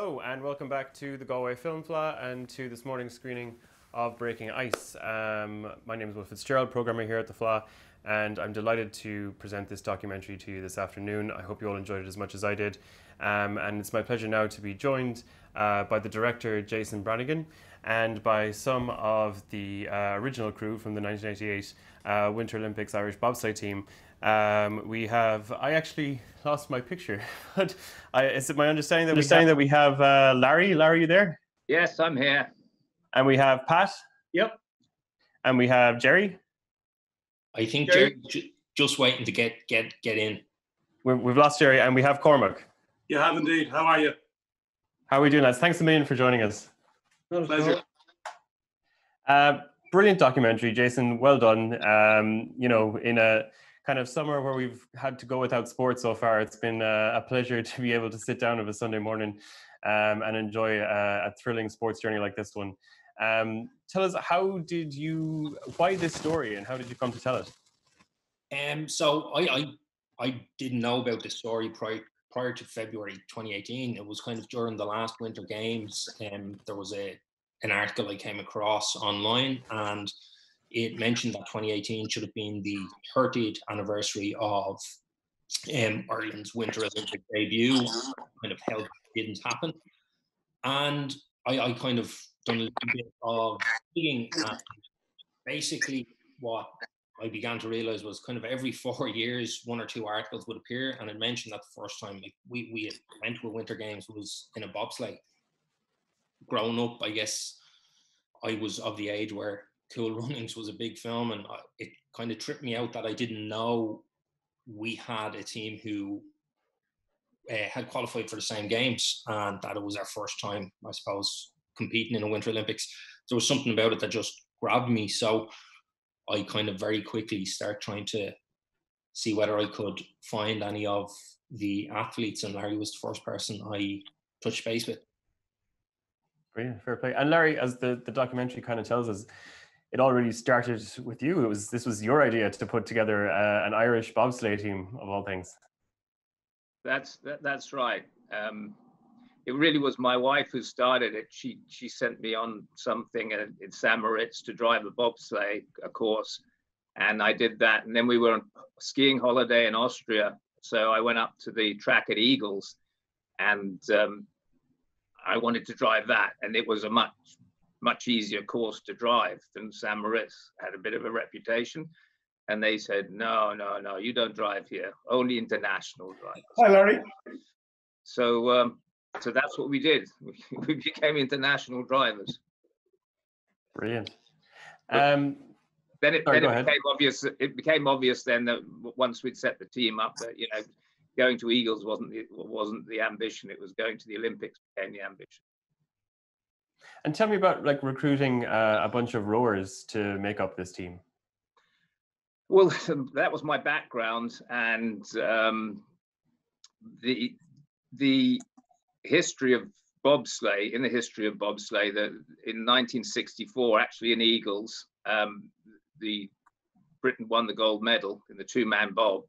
Hello, and welcome back to the Galway Film Fleadh and to this morning's screening of Breaking Ice. Um, my name is Will Fitzgerald, programmer here at the Fleadh, and I'm delighted to present this documentary to you this afternoon. I hope you all enjoyed it as much as I did. Um, and it's my pleasure now to be joined uh, by the director Jason Branagan and by some of the uh, original crew from the 1988 uh, Winter Olympics Irish bobsleigh team. Um, we have. I actually lost my picture, but I, is it my understanding that understanding we have, that we have uh, Larry? Larry, you there? Yes, I'm here. And we have Pat. Yep. And we have Gerry. I think Gerry, Gerry just waiting to get get get in. we have lost Gerry, and we have Cormac. You have indeed. How are you? How are we doing, lads? Thanks a million for joining us. Pleasure. Uh, brilliant documentary, Jason. Well done. Um, you know, in a kind of summer where we've had to go without sports so far, it's been a, a pleasure to be able to sit down of a Sunday morning um, and enjoy a, a, thrilling sports journey like this one. Um, tell us, how did you, why this story and how did you come to tell it? Um, so I, I, I didn't know about the story prior, prior to February 2018. It was kind of during the last Winter Games. Um, there was a an article I came across online, and it mentioned that 2018 should have been the 30th anniversary of um, Ireland's Winter Olympic debut, kind of it didn't happen. And I, I kind of done a little bit of digging. Basically, what I began to realize was kind of every four years, one or two articles would appear, and it mentioned that the first time like we we went to a Winter Games was in a bobsleigh. Growing up, I guess I was of the age where Cool Runnings was a big film, and it kind of tripped me out that I didn't know we had a team who uh, had qualified for the same games, and that it was our first time, I suppose, competing in the Winter Olympics. There was something about it that just grabbed me, so I kind of very quickly start trying to see whether I could find any of the athletes, and Larry was the first person I touched base with. Brilliant, fair play. And Larry, as the, the documentary kind of tells us, it already started with you. It was this was your idea to put together uh, an Irish bobsleigh team of all things. That's that, that's right. Um, it really was my wife who started it. She she sent me on something in, in St. To drive a bobsleigh, a course, and I did that. And then we were on skiing holiday in Austria, so I went up to the track at Igls, and um, I wanted to drive that, and it was a much much easier course to drive than San Moritz had a bit of a reputation. And they said, no, no, no, you don't drive here, only international drivers. Hi, Larry. So, um, so that's what we did. We became international drivers. Brilliant. Um, then it, sorry, then it became obvious. It became obvious then that once we'd set the team up, that you know, going to Igls wasn't the, wasn't the ambition. It was going to the Olympics became the ambition. And tell me about like recruiting uh, a bunch of rowers to make up this team. Well, that was my background, and um, the the history of bobsleigh in the history of bobsleigh that in 1964, actually in Igls, um, the Britain won the gold medal in the two-man bob,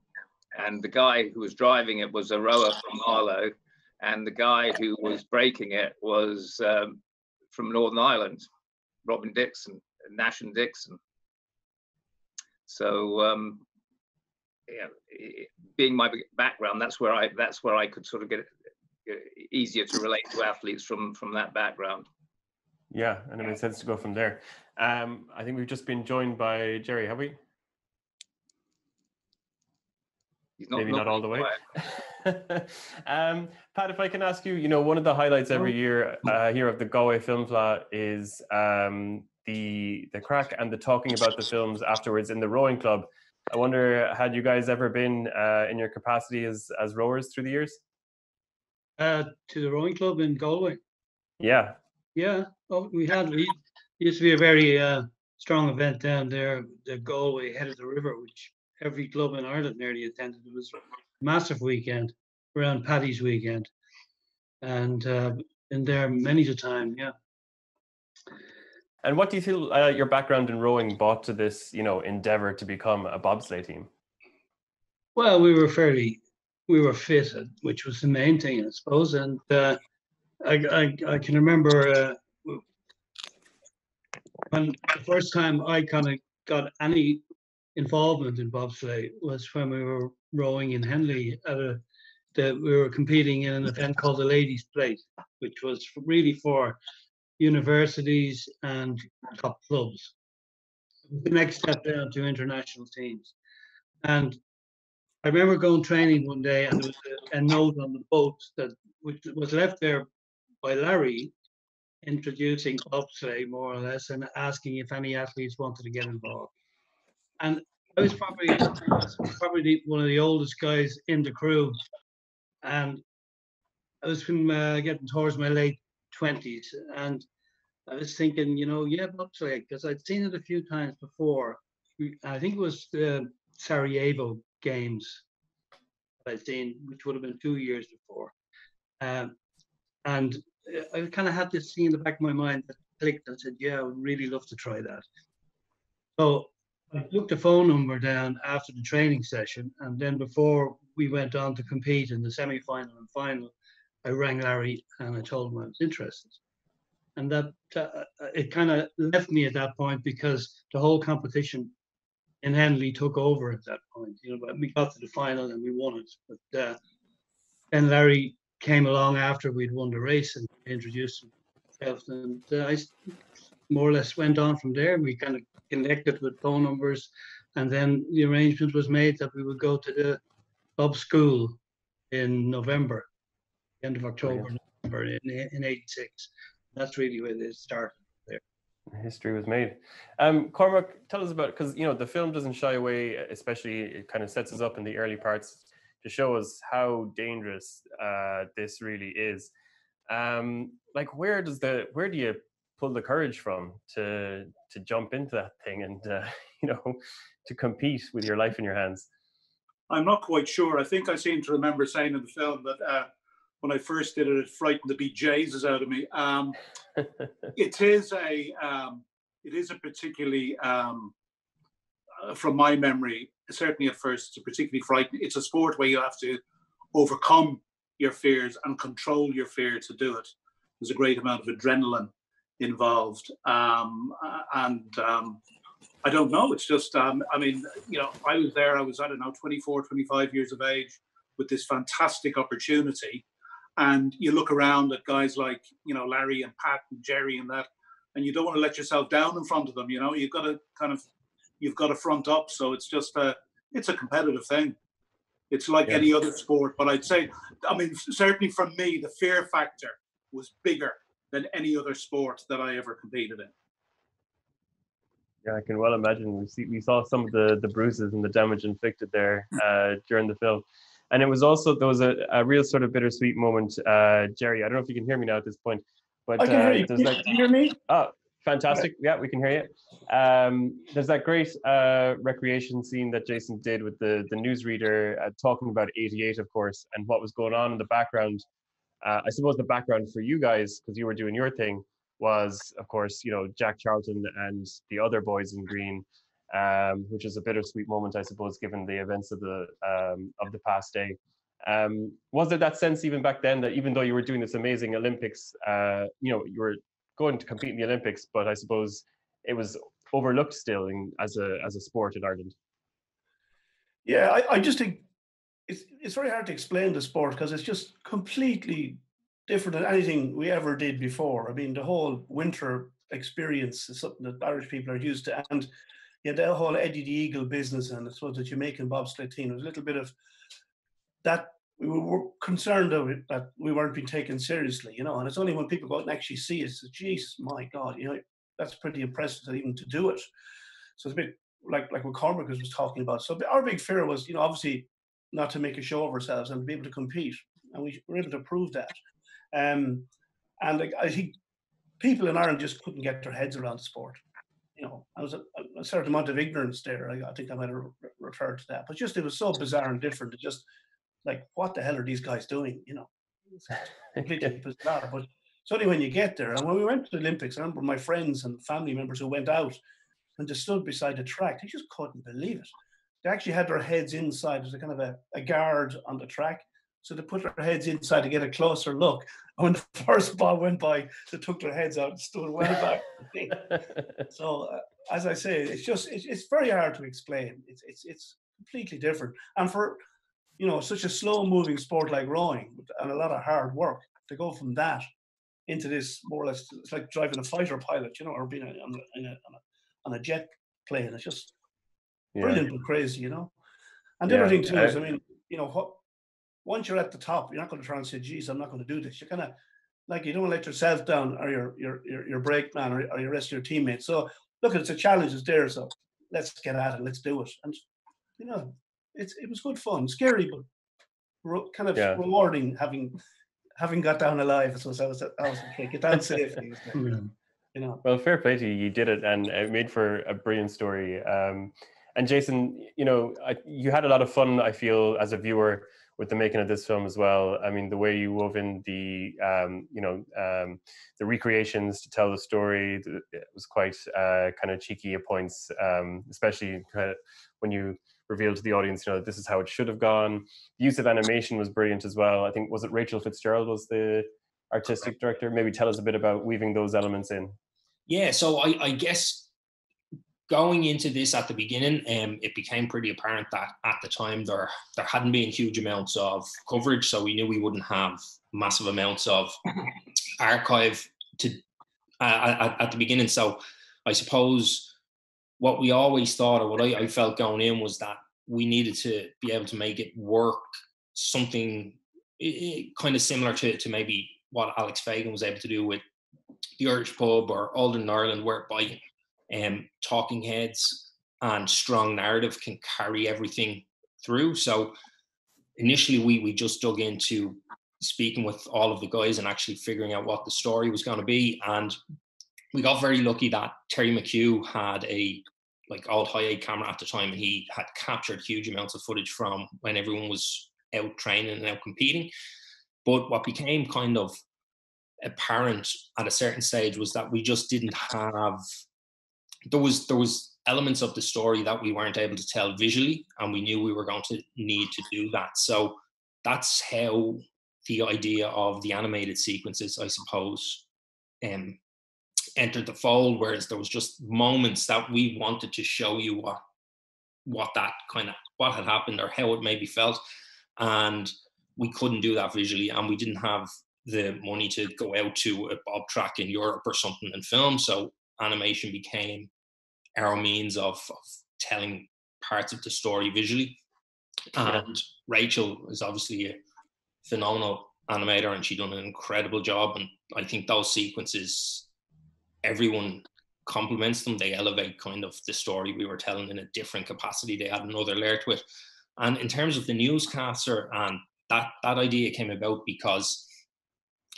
and the guy who was driving it was a rower from Marlow, and the guy who was braking it was um, from Northern Ireland, Robin Dixon, Nash and Dixon. So, um, yeah, being my background, that's where I that's where I could sort of get easier to relate to athletes from from that background. Yeah, and it makes sense to go from there. Um, I think we've just been joined by Gerry, have we? Not, Maybe not, not all the way. um, Pat, if I can ask you, you know, one of the highlights every year uh, here of the Galway Film Fleadh is um, the the crack and the talking about the films afterwards in the rowing club. I wonder, had you guys ever been uh, in your capacity as as rowers through the years? Uh, to the rowing club in Galway. Yeah. Yeah. Oh, we had. We used to be a very uh, strong event down there, the Galway head of the river, which every club in Ireland nearly attended. It was massive weekend around Paddy's weekend, and uh, in there many a time, yeah. And what do you feel uh, your background in rowing brought to this, you know, endeavor to become a bobsleigh team? Well, we were fairly, we were fit, which was the main thing, I suppose, and uh, I, I, I can remember uh, when the first time I kind of got any involvement in bobsleigh was when we were rowing in Henley at a that we were competing in an mm-hmm. event called the Ladies Plate, which was really for universities and top clubs. The next step down to international teams. And I remember going training one day and there was a, a note on the boat that which was left there by Larry introducing bobsleigh more or less and asking if any athletes wanted to get involved. And I was probably probably one of the oldest guys in the crew, and I was from uh, getting towards my late twenties, and I was thinking, you know, yeah, bobsleigh, because I'd seen it a few times before. I think it was the Sarajevo games I'd seen, which would have been two years before. Um, and I kind of had this thing in the back of my mind that clicked and said, yeah, I would really love to try that. So I took the phone number down after the training session, and then before we went on to compete in the semi-final and final, I rang Larry and I told him I was interested. And that uh, it kind of left me at that point because the whole competition in Henley took over at that point. You know, we got to the final and we won it. But uh, then Larry came along after we'd won the race and introduced himself, and uh, I more or less went on from there. We kind of connected with phone numbers, and then the arrangement was made that we would go to the Bob School in November, end of October, November in, in 86. That's really where it started there. History was made. Um, Cormac, tell us about because you know the film doesn't shy away, especially it kind of sets us up in the early parts to show us how dangerous uh, this really is. Um, like, where does the where do you pull the courage from to to jump into that thing and uh, you know to compete with your life in your hands? I'm not quite sure. I think I seem to remember saying in the film that uh, when I first did it, it frightened the bejesus out of me. Um, it is a um, it is a particularly um, uh, from my memory, certainly at first, it's particularly frightening. It's a sport where you have to overcome your fears and control your fear to do it. There's a great amount of adrenaline involved, um, and um, I don't know. It's just, um, I mean, you know, I was there. I was, I don't know, 24, 25 years of age with this fantastic opportunity, and you look around at guys like, you know, Larry and Pat and Gerry and that, and you don't want to let yourself down in front of them. You know, you've got to kind of you've got to front up. So it's just a it's a competitive thing. It's like yeah. any other sport, but I'd say, I mean, certainly for me, the fear factor was bigger than any other sport that I ever competed in. Yeah, I can well imagine. We see we saw some of the the bruises and the damage inflicted there uh, during the film, and it was also there was a, a real sort of bittersweet moment. Uh, Gerry, I don't know if you can hear me now at this point, but I can uh, hear you. Can you hear me? Oh, Fantastic. Yeah, we can hear you. Um, there's that great uh, recreation scene that Jason did with the the newsreader uh, talking about 88, of course, and what was going on in the background. Uh, I suppose the background for you guys, because you were doing your thing, was of course you know Jack Charlton and the other boys in green, um, which is a bittersweet moment, I suppose, given the events of the um, of the past day. Um, was there that sense even back then that even though you were doing this amazing Olympics, uh, you know, you were going to compete in the Olympics, but I suppose it was overlooked still in, as a as a sport in Ireland. Yeah, I, I just think it's it's very hard to explain the sport because it's just completely different than anything we ever did before. I mean, the whole winter experience is something that Irish people are used to, and yeah, the whole Eddie the Eagle business and I suppose the Jamaican bobsleigh team was a little bit of that we were concerned of it, that we weren't being taken seriously, you know. And it's only when people go out and actually see it, Jesus, my God, you know, that's pretty impressive to even to do it. So it's a bit like like what Cormac was talking about. So our big fear was, you know, obviously not to make a show of ourselves and be able to compete, and we were able to prove that. Um, and like, I think people in Ireland just couldn't get their heads around the sport. You know, I was a, a certain amount of ignorance there. I, I think I might have re- referred to that, but just it was so bizarre and different. It just like, what the hell are these guys doing? You know, completely bizarre. But it's only when you get there. And when we went to the Olympics, I remember my friends and family members who went out and just stood beside the track. They just couldn't believe it. They actually had their heads inside. There's a kind of a, a guard on the track. So they put their heads inside to get a closer look. And when the first ball went by, they took their heads out and stood well back. so, uh, as I say, it's just it's, it's very hard to explain. It's it's it's completely different. And for you know such a slow moving sport like rowing and a lot of hard work to go from that into this more or less it's like driving a fighter pilot, you know, or being on a, on a, on a, on a jet plane. It's just Yeah. brilliant but crazy, you know. And the Yeah, other thing too is, I I- mean, you know, what once you're at the top, you're not going to try and say, "Geez, I'm not going to do this." You're kind of like you don't let yourself down, or your your your, your brake man, or, or your rest of your teammates. So look, it's a challenge is there, so let's get at it, let's do it. And you know, it's it was good fun, scary, but kind of Yeah. rewarding having having got down alive. So that was that was the trick. Get down safely, you know. Well, fair play to you. You did it, and it made for a brilliant story. Um, and Jason, you know, I, you had a lot of fun. I feel as a viewer with the making of this film as well. I mean, the way you wove in the, um, you know, um, the recreations to tell the story it was quite uh, kind of cheeky at points, um, especially when you revealed to the audience, you know, that this is how it should have gone. The use of animation was brilliant as well. I think was it Rachel Fitzgerald was the artistic director. Maybe tell us a bit about weaving those elements in. Yeah, so I, I guess going into this at the beginning, um, it became pretty apparent that at the time there there hadn't been huge amounts of coverage, so we knew we wouldn't have massive amounts of archive to uh, at, at the beginning. So I suppose what we always thought, or what I, I felt going in, was that we needed to be able to make it work something kind of similar to, to maybe what Alex Fegan was able to do with the Irish pub or Alden Ireland, whereby um, talking heads and strong narrative can carry everything through. So initially, we we just dug into speaking with all of the guys and actually figuring out what the story was going to be, and we got very lucky that Terry McHugh had a like old Hi8 camera at the time, and he had captured huge amounts of footage from when everyone was out training and out competing. But what became kind of apparent at a certain stage was that we just didn't have there was there was elements of the story that we weren't able to tell visually and we knew we were going to need to do that so that's how the idea of the animated sequences i suppose um entered the fold whereas there was just moments that we wanted to show you what what that kind of what had happened or how it maybe felt and we couldn't do that visually and we didn't have the money to go out to a bob track in Europe or something and film. So animation became our means of, of telling parts of the story visually. Yeah. And Rachel is obviously a phenomenal animator and she done an incredible job. And I think those sequences, everyone compliments them. They elevate kind of the story we were telling in a different capacity. They add another layer to it. And in terms of the newscaster, and that that idea came about because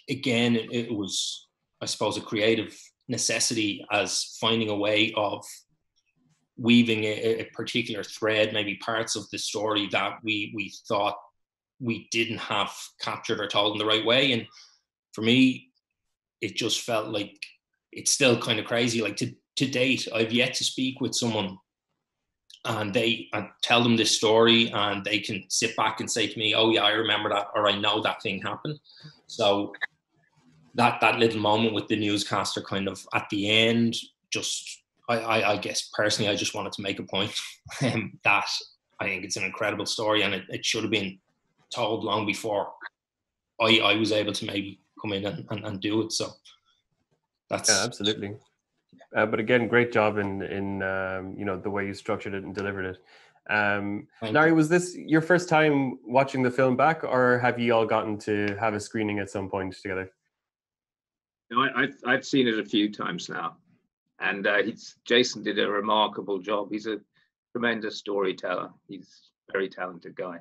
again, it, it was, I suppose, a creative necessity as finding a way of weaving a, a particular thread, maybe parts of the story that we we thought we didn't have captured or told in the right way. And for me, it just felt like it's still kind of crazy. Like to to date, I've yet to speak with someone and they and tell them this story and they can sit back and say to me, Oh yeah, I remember that or I know that thing happened. So that that little moment with the newscaster kind of at the end, just I, I, I guess personally I just wanted to make a point um, that I think it's an incredible story and it, it should have been told long before I, I was able to maybe come in and, and, and do it. So that's Yeah, absolutely. Uh, but again, great job in in um, you know the way you structured it and delivered it. Um, Thank Larry, you. was this your first time watching the film back, or have you all gotten to have a screening at some point together? No, I, I've, I've seen it a few times now, and uh, he's Jason did a remarkable job. He's a tremendous storyteller. He's a very talented guy.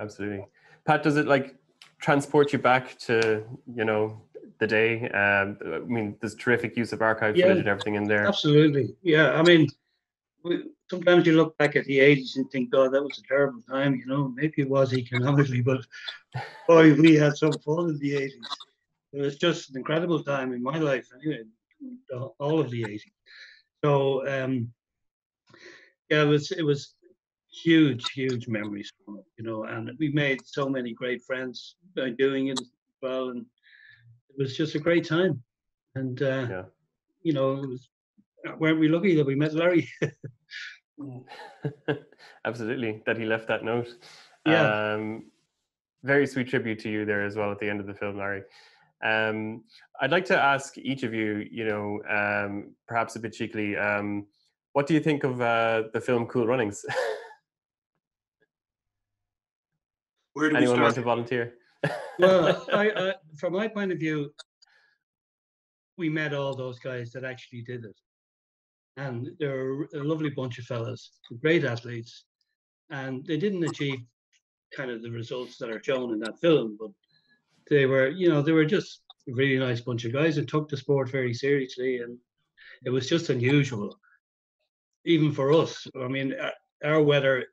Absolutely, Pat. Does it like transport you back to you know the day? Um, I mean, there's terrific use of archive Yeah. footage and everything in there. Absolutely. Yeah. I mean, sometimes you look back at the 80s and think, God, that was a terrible time. You know, maybe it was economically, but boy, we had some fun in the 80s. It was just an incredible time in my life, anyway, all of the 80s. So, um, yeah, it was, it was huge, huge memories from it, you know, and we made so many great friends by doing it as well. And it was just a great time. And, uh, Yeah. you know, it was, weren't we lucky that we met Larry? Absolutely, that he left that note. Yeah. Um, very sweet tribute to you there as well at the end of the film, Larry. Um, I'd like to ask each of you, you know, um, perhaps a bit cheekily, um, what do you think of uh, the film Cool Runnings? Where do we Anyone want to volunteer? well, I, I, from my point of view, we met all those guys that actually did it. And they're a lovely bunch of fellas, great athletes. And they didn't achieve kind of the results that are shown in that film, but they were, you know, they were just a really nice bunch of guys and took the sport very seriously. And it was just unusual, even for us. I mean, our- our weather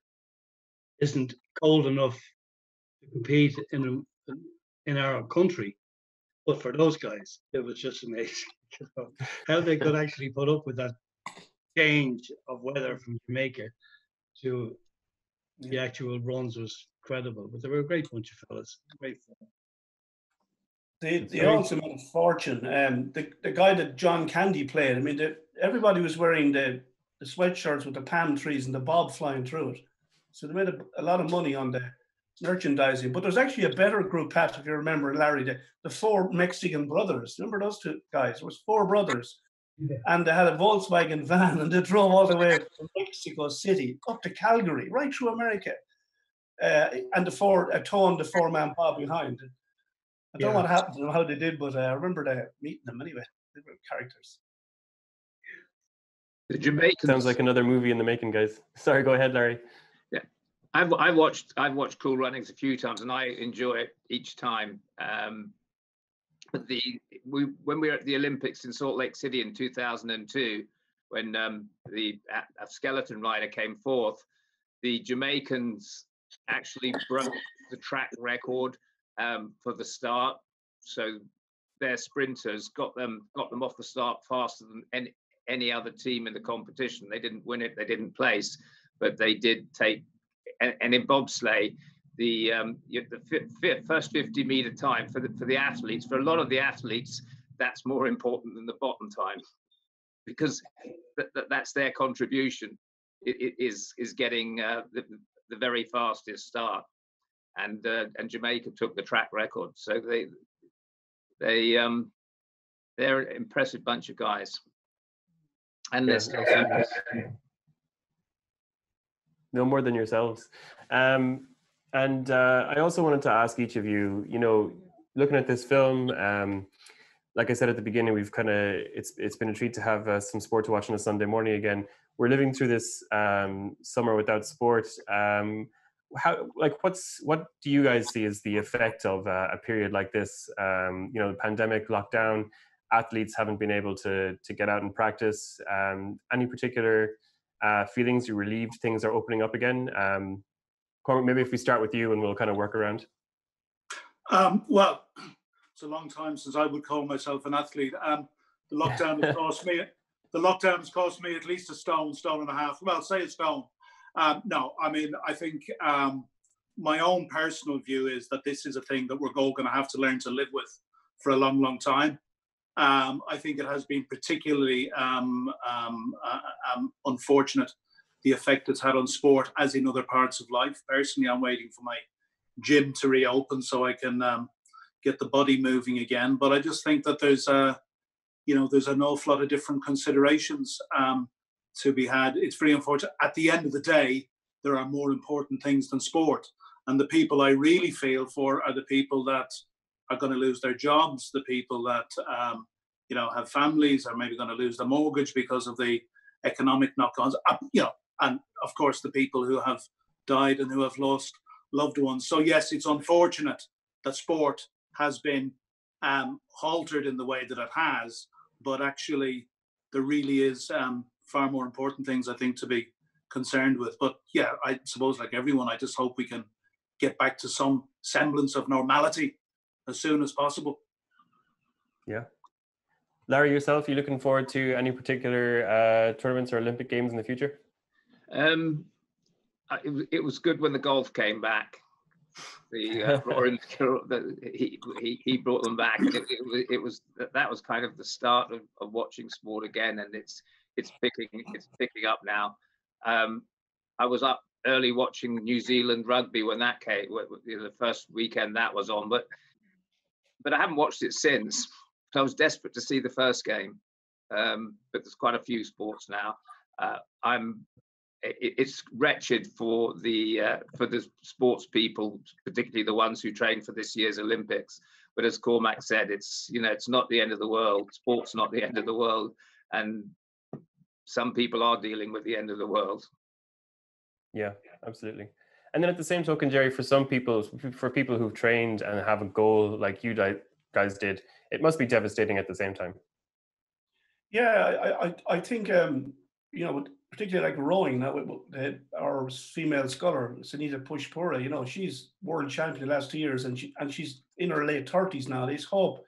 isn't cold enough to compete in in our country. But for those guys, it was just amazing you know, how they could actually put up with that change of weather from Jamaica to the actual runs was credible. But they were a great bunch of fellas. Great fun. They, It's they very- also made a fortune. Um, the, the guy that John Candy played, I mean, the, everybody was wearing the, the sweatshirts with the palm trees and the bob flying through it. So they made a, a lot of money on the merchandising. But there's actually a better group, Pat, if you remember, Larry, the, the four Mexican brothers. Remember those two guys? There was four brothers. Yeah. And they had a Volkswagen van and they drove all the way from Mexico City up to Calgary, right through America. Uh, and the four, a towing the four-man bob behind. I don't know what happened to them, how they did, but uh, I remember the, meeting them anyway. They were characters. The Jamaicans. Sounds like another movie in the making, guys. Sorry, go ahead, Larry. Yeah, I've I watched I've watched Cool Runnings a few times and I enjoy it each time. Um, but the we when we were at the Olympics in Salt Lake City in 2002, when um, the a, a skeleton rider came forth, the Jamaicans actually broke the track record um, for the start. So their sprinters got them got them off the start faster than any any other team in the competition. They didn't win it, they didn't place, but they did take and, and in bobsleigh, the um, the fi- first 50 meter time for the for the athletes, for a lot of the athletes, that's more important than the bottom time, because th- th- that's their contribution. It, it is is getting uh, the, the very fastest start, and uh, and Jamaica took the track record. So they they um they're an impressive bunch of guys, and Yeah, they're still absolutely. no more than yourselves. Um, and uh, I also wanted to ask each of you, you know, looking at this film, um, like I said at the beginning, we've kind of it's it's been a treat to have uh, some sport to watch on a Sunday morning again. We're living through this um, summer without sport. Um, how like what's what do you guys see as the effect of uh, a period like this? Um, you know, the pandemic, lockdown, athletes haven't been able to to get out and practice. Um, any particular uh, feelings? You relieved things are opening up again. Um, Cormac, maybe if we start with you and we'll kind of work around. Um, well, it's a long time since I would call myself an athlete. Um, the lockdown has cost me. The lockdown has cost me at least a stone, stone and a half. Well, say a stone. Um, no, I mean, I think um, my own personal view is that this is a thing that we're all going to have to learn to live with for a long, long time. Um, I think it has been particularly um, um, uh, um, unfortunate the effect it's had on sport, as in other parts of life. Personally, I'm waiting for my gym to reopen so I can um, get the body moving again. But I just think that there's a, you know, there's an awful lot of different considerations um, to be had. It's very unfortunate. At the end of the day, there are more important things than sport, and the people I really feel for are the people that are going to lose their jobs, the people that um, you know have families are maybe going to lose their mortgage because of the economic knock-ons. Uh, you know, and of course the people who have died and who have lost loved ones. So yes, it's unfortunate that sport has been um, haltered in the way that it has, but actually there really is um, far more important things I think to be concerned with. But yeah, I suppose like everyone, I just hope we can get back to some semblance of normality as soon as possible. Yeah. Larry, yourself, you looking forward to any particular uh, tournaments or Olympic games in the future? Um, it was, it was good when the golf came back. The uh, Roaring, the, he, he he brought them back. It, it, it, was that was kind of the start of, of watching sport again, and it's it's picking it's picking up now. Um, I was up early watching New Zealand rugby when that came, the first weekend that was on, but but I haven't watched it since. I was desperate to see the first game, um, but there's quite a few sports now. Uh, I'm it's wretched for the uh, for the sports people, particularly the ones who train for this year's Olympics. But as Cormac said, it's you know it's not the end of the world. Sports not the end of the world, and some people are dealing with the end of the world. Yeah, absolutely. And then at the same token, Gerry, for some people, for people who've trained and have a goal like you guys did, it must be devastating at the same time. Yeah, I, I, I think um, you know, particularly like rowing. Now, our female sculler, Sanita Puspure, you know, she's world champion the last two years, and she and she's in her late thirties now. There's hope.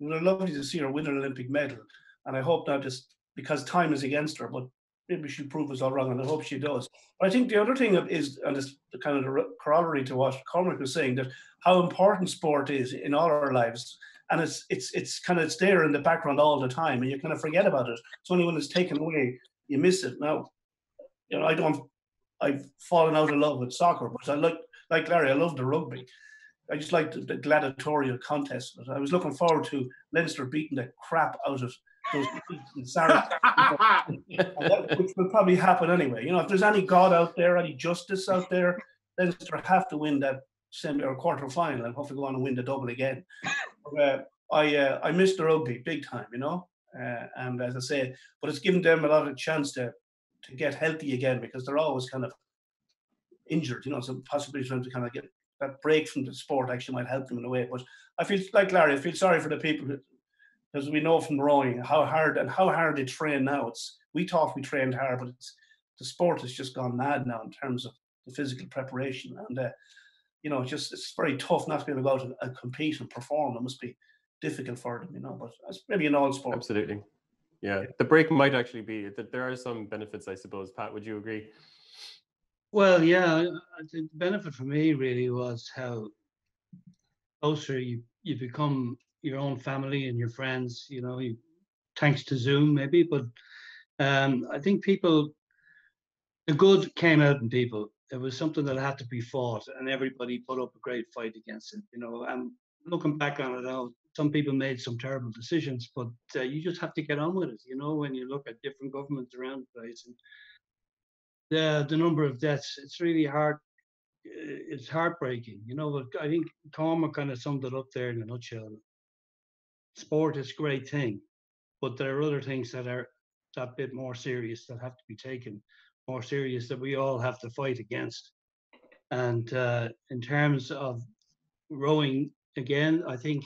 It would lovely to see her win an Olympic medal, and I hope not just because time is against her, but maybe she'll prove us all wrong, and I hope she does. But I think the other thing is, and it's kind of the corollary to what Cormac was saying, that how important sport is in all our lives, and it's it's it's kind of it's there in the background all the time, and you kind of forget about it. It's only when it's taken away you miss it. Now, you know, I don't. I've fallen out of love with soccer, but I like like Larry. I love the rugby. I just like the, the gladiatorial contest. I was looking forward to Leinster beating the crap out of those which will probably happen anyway. You know, if there's any God out there, any justice out there, Leinster have to win that semi or quarter final and hopefully go on and win the double again. But, uh, I uh, I miss the rugby big time, you know. Uh, and as I say, but it's given them a lot of chance to to get healthy again because they're always kind of injured, you know, so possibly trying to kind of get that break from the sport actually might help them in a way. But I feel like Larry, I feel sorry for the people because we know from rowing how hard and how hard they train now. It's we thought we trained hard, but it's the sport has just gone mad now in terms of the physical preparation and uh, you know, just it's very tough not to be able to go out and, and compete and perform. It must be difficult for them, you know. But it's maybe in all sports. Absolutely. Yeah, the break might actually be that there are some benefits, I suppose. Pat, would you agree? Well, yeah, the benefit for me really was how closer you you become your own family and your friends. You know, you, thanks to Zoom maybe, but um, I think people the good came out in people. It was something that had to be fought, and everybody put up a great fight against it. You know, and looking back on it now, some people made some terrible decisions, but uh, you just have to get on with it. You know, when you look at different governments around the place and the the number of deaths, it's really hard. It's heartbreaking, you know. But I think Cormac kind of summed it up there in a nutshell. Sport is a great thing, but there are other things that are that bit more serious that have to be taken more serious that we all have to fight against. And uh, in terms of rowing, again, I think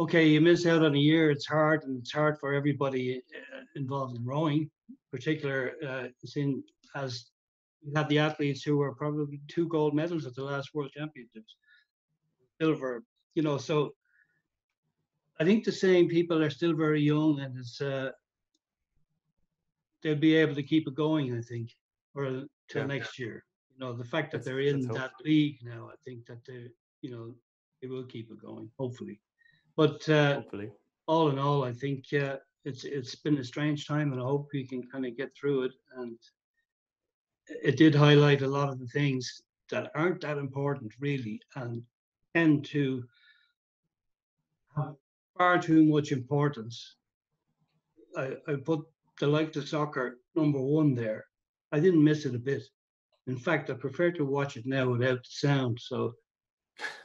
okay, you miss out on a year. It's hard, and it's hard for everybody uh, involved in rowing, particular uh, in as you have the athletes who were probably two gold medals at the last World Championships, silver. You know, so I think the same people are still very young, and it's uh, they'll be able to keep it going. I think, or till yeah. next year. You know, the fact that they're in that league now, I think that they, you know, they will keep it going. Hopefully. But uh, hopefully, all in all, I think uh, it's it's been a strange time, and I hope we can kind of get through it. And it did highlight a lot of the things that aren't that important, really, and tend to have far too much importance. I, I put the like to soccer number one there. I didn't miss it a bit. In fact, I prefer to watch it now without the sound. So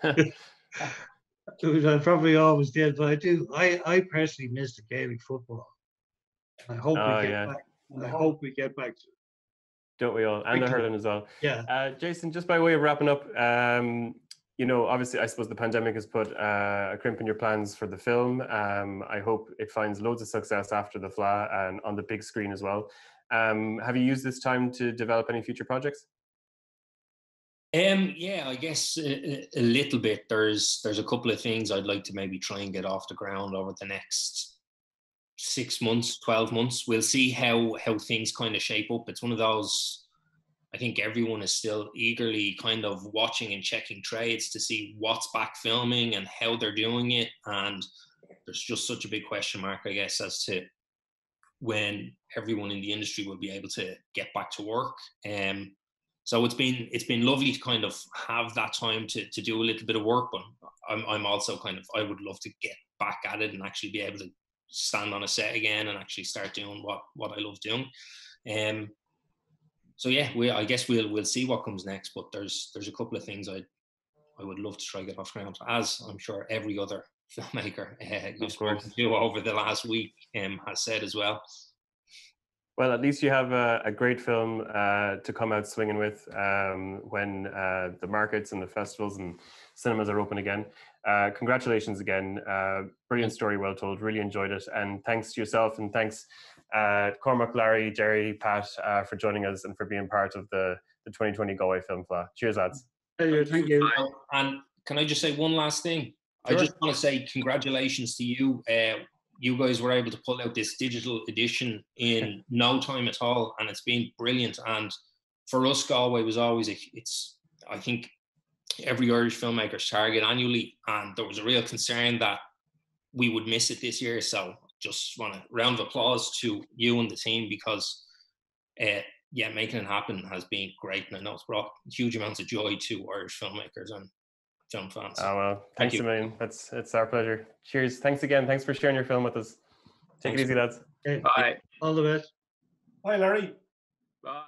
I probably always did, but I do. I, I personally miss the Gaelic football. I hope oh, we get yeah. back. I hope we get back to. Don't we all? And the hurling as well. Yeah. Uh, Jason, just by way of wrapping up, um, you know, obviously, I suppose the pandemic has put uh, a crimp in your plans for the film. Um, I hope it finds loads of success after the Fleadh and on the big screen as well. Um, have you used this time to develop any future projects? Um, yeah, I guess a, a, little bit. There's there's a couple of things I'd like to maybe try and get off the ground over the next six months, twelve months. We'll see how how things kind of shape up. It's one of those. I think everyone is still eagerly kind of watching and checking trades to see what's back filming and how they're doing it. And there's just such a big question mark, I guess, as to when everyone in the industry will be able to get back to work. Um, so it's been it's been lovely to kind of have that time to, to do a little bit of work, but I'm I'm also kind of I would love to get back at it and actually be able to stand on a set again and actually start doing what what I love doing. Um, so yeah, we I guess we'll we'll see what comes next. But there's there's a couple of things I I would love to try get off ground, as I'm sure every other filmmaker uh, you've spoken to over the last week um, has said as well. Well, at least you have a, a great film uh, to come out swinging with um, when uh, the markets and the festivals and cinemas are open again. Uh, congratulations again. Uh, brilliant story, well told. Really enjoyed it. And thanks to yourself and thanks uh, Cormac, Larry, Gerry, Pat uh, for joining us and for being part of the, the 2020 Galway Film Fleadh. Cheers, lads. Pleasure, thank you. And can I just say one last thing? Sure. I just want to say congratulations to you. Uh, you guys were able to pull out this digital edition in no time at all, and it's been brilliant. And for us, Galway was always a, it's I think every Irish filmmaker's target annually, and there was a real concern that we would miss it this year. So just want a round of applause to you and the team because uh, yeah, making it happen has been great, and I know it's brought huge amounts of joy to Irish filmmakers and film fans. Oh well, Thank thanks you. a million. That's it's our pleasure. Cheers. Thanks again. Thanks for sharing your film with us. Take Thanks. it easy, lads. Okay, Bye. All the best. Bye, Larry. Bye.